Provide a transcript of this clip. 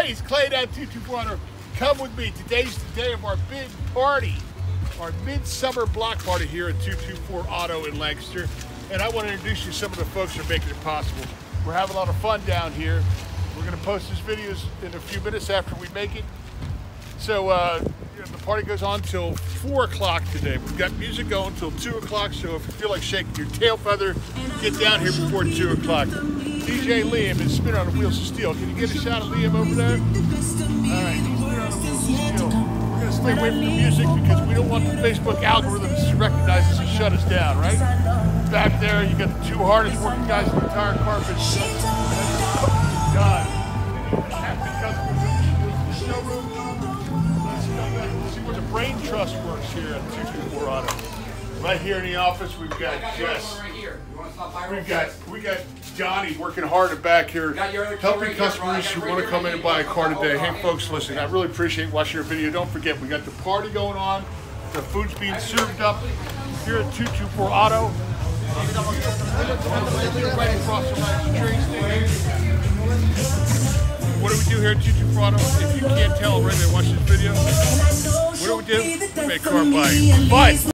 Hey, it's Clay down 224 Auto. Come with me. Today's the day of our big party, our midsummer block party here at 224 Auto in Lancaster. And I want to introduce you to some of the folks that are making it possible. We're having a lot of fun down here. We're going to post these videos in a few minutes after we make it. So uh, the party goes on till 4 o'clock today. We've got music going till 2 o'clock, so if you feel like shaking your tail feather, get down here before 2 o'clock. DJ Liam is spinning on the wheels of steel. Can you get a shot of Liam over there? All right, he's spinning on the wheels of steel. We're going to stay away from the music because we don't want the Facebook algorithm to recognize us and shut us down, right? Back there, you got the two hardest working guys in the entire. God. Customers in the showroom. Let's see where the brain trust works here at 224 Auto. Right here in the office, we've got Jess. Right here. You want to stop by real We've got we got Johnny working hard at back here, Got helping right customers got who want to come in and buy a car today. Hey, folks, listen, I really appreciate watching your video. Don't forget, we got the party going on. The food's being served up here at 224 Auto. Right across the train station. What do we do here at 224 Auto? If you can't tell already, watch this video. What do we do? We make car buying. But